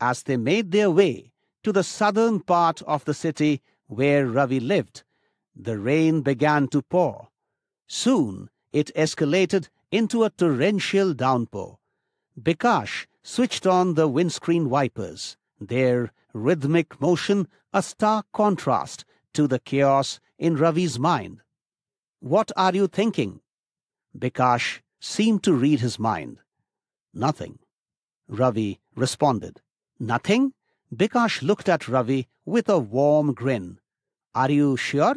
as they made their way to the southern part of the city where Ravi lived, the rain began to pour. Soon it escalated into a torrential downpour. Bikash switched on the windscreen wipers, their rhythmic motion a stark contrast to the chaos in Ravi's mind. What are you thinking? Bikash seemed to read his mind. Nothing. Ravi responded. Nothing? Bikash looked at Ravi with a warm grin. Are you sure?